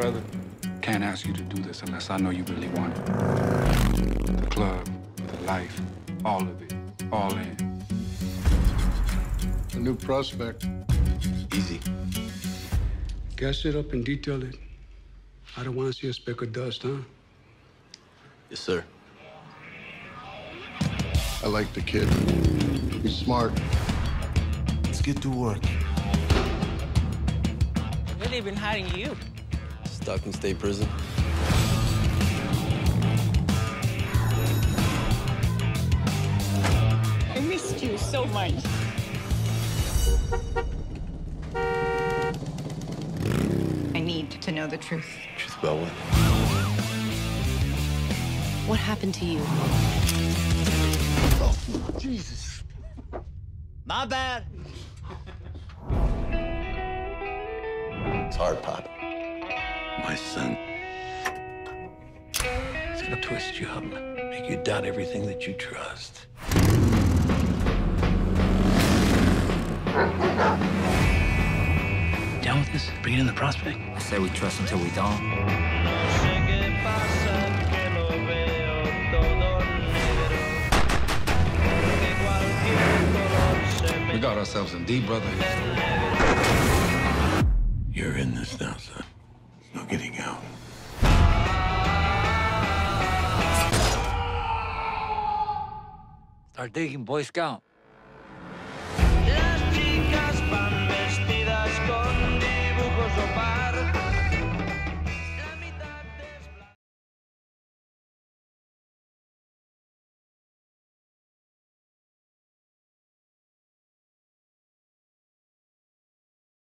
brother. Can't ask you to do this unless I know you really want it. The club, the life, all of it, all in. A new prospect. EZ. Gas it up and detail it. I don't want to see a speck of dust, huh? Yes, sir. I like the kid. He's smart. Let's get to work. Where they been hiding you? Stuck in state prison. I missed you so much. I need to know the truth. Truth about what? What happened to you? Oh, Jesus. My bad. It's hard, Pop. My son. He's gonna twist you up, make you doubt everything that you trust. Down with this? Bring it in the prospect. I say we trust until we don't. We got ourselves in deep, brother. Start digging, Boy Scout.